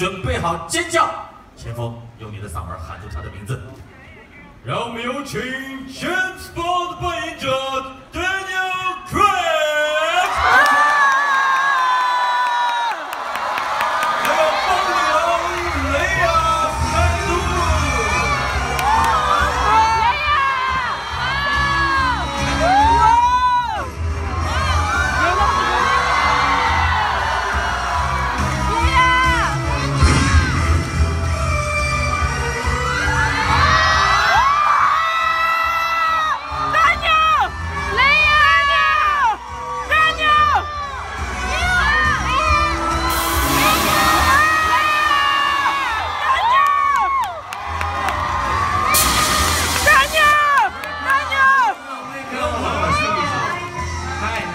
准备好尖叫！前锋用你的嗓门喊出他的名字。让我们有请